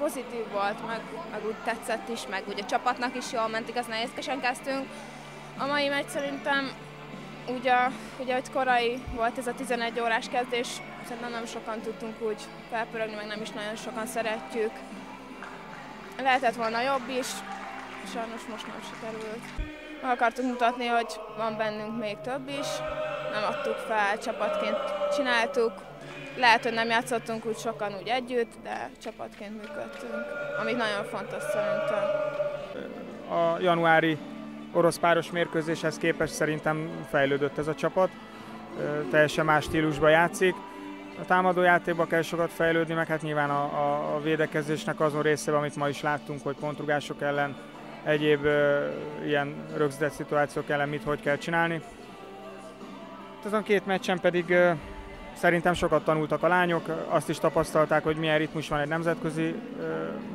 pozitív volt, meg, meg úgy tetszett is, meg ugye a csapatnak is jól ment, igaz nehézkesen kezdtünk. A mai meccs szerintem ugye, ugye, hogy korai volt ez a 11 órás kezdés, szerintem nem sokan tudtunk úgy felpörögni, meg nem is nagyon sokan szeretjük. Lehetett volna jobb is, sajnos most nem sikerült. Meg akartuk mutatni, hogy van bennünk még több is, nem adtuk fel, csapatként csináltuk, lehet, hogy nem játszottunk úgy sokan úgy együtt, de csapatként működtünk, ami nagyon fontos szerintem. A januári orosz páros mérkőzéshez képest szerintem fejlődött ez a csapat, teljesen más stílusban játszik. A támadó játékban kell sokat fejlődni, meg hát nyilván a, a, a védekezésnek azon részében, amit ma is láttunk, hogy pontrugások ellen, egyéb ö, ilyen rögzített szituációk ellen mit hogy kell csinálni. Azon két meccsen pedig ö, Szerintem sokat tanultak a lányok, azt is tapasztalták, hogy milyen ritmus van egy nemzetközi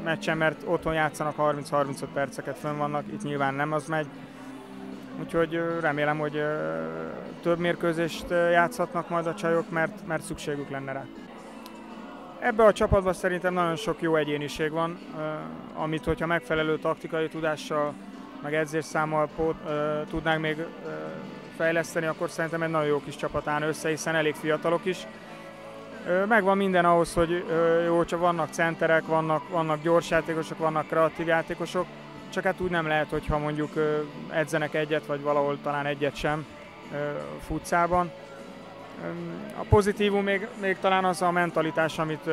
meccsen, mert otthon játszanak 30-35 perceket, fönn vannak, itt nyilván nem az megy. Úgyhogy remélem, hogy több mérkőzést játszhatnak majd a csajok, mert, mert szükségük lenne rá. Ebbe a csapatban szerintem nagyon sok jó egyéniség van, amit hogyha megfelelő taktikai tudással, meg edzésszámmal tudnánk még fejleszteni, akkor szerintem egy nagyon jó kis csapat áll össze, hiszen elég fiatalok is. Megvan minden ahhoz, hogy jó, csak vannak centerek, vannak, vannak gyors játékosok, vannak kreatív játékosok, csak hát úgy nem lehet, hogyha mondjuk edzenek egyet, vagy valahol talán egyet sem futcában. A pozitívum még, még talán az a mentalitás, amit,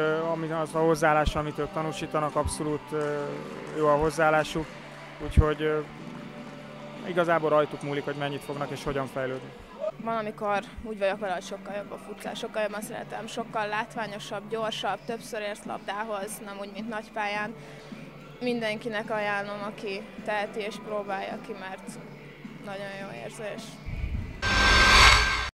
az a hozzáállás, amit ők tanúsítanak, abszolút jó a hozzáállásuk, úgyhogy igazából rajtuk múlik, hogy mennyit fognak és hogyan fejlődni. Van, amikor úgy vagyok vele, hogy sokkal jobb a futás, sokkal jobban szeretem, sokkal látványosabb, gyorsabb, többször érsz labdához, nem úgy, mint nagypályán. Mindenkinek ajánlom, aki teheti és próbálja ki, mert nagyon jó érzés.